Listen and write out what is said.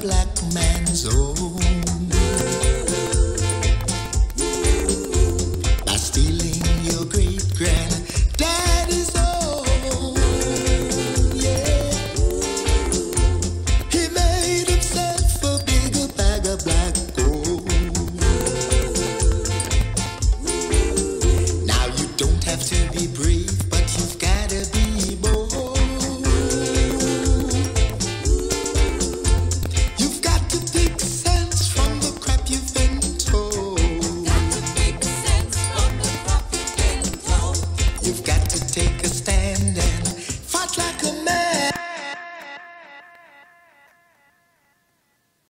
black man's old.